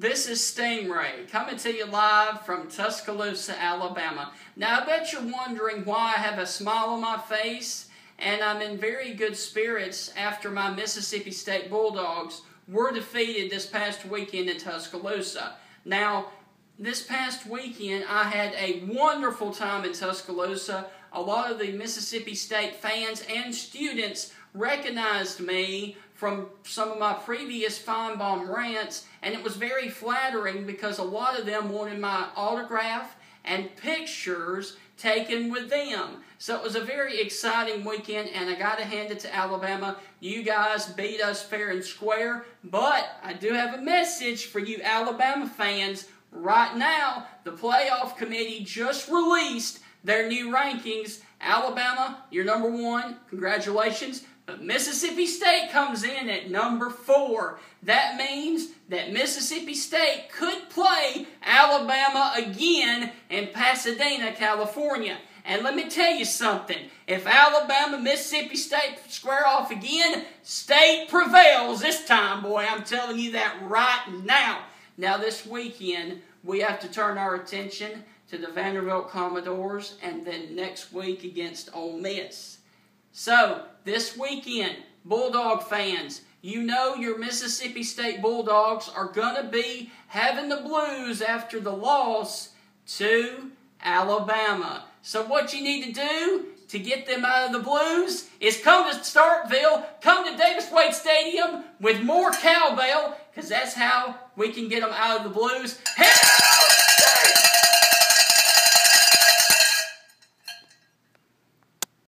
This is Stingray coming to you live from Tuscaloosa, Alabama. Now, I bet you're wondering why I have a smile on my face and I'm in very good spirits after my Mississippi State Bulldogs were defeated this past weekend in Tuscaloosa. Now, this past weekend, I had a wonderful time in Tuscaloosa. A lot of the Mississippi State fans and students recognized me from some of my previous Finebaum rants, and it was very flattering because a lot of them wanted my autograph and pictures taken with them. So it was a very exciting weekend, and I got to hand it to Alabama. You guys beat us fair and square, but I do have a message for you Alabama fans. Right now, the playoff committee just released their new rankings. Alabama, you're number one. Congratulations. But Mississippi State comes in at number four. That means that Mississippi State could play Alabama again in Pasadena, California. And let me tell you something. If Alabama, Mississippi State square off again, State prevails this time, boy. I'm telling you that right now. Now, this weekend, we have to turn our attention to the Vanderbilt Commodores and then next week against Ole Miss. So, this weekend, Bulldog fans, you know your Mississippi State Bulldogs are going to be having the blues after the loss to Alabama. So, what you need to do to get them out of the blues is come to Starkville, come to Davis Wade Stadium with more cowbell, because that's how we can get them out of the blues. Hell,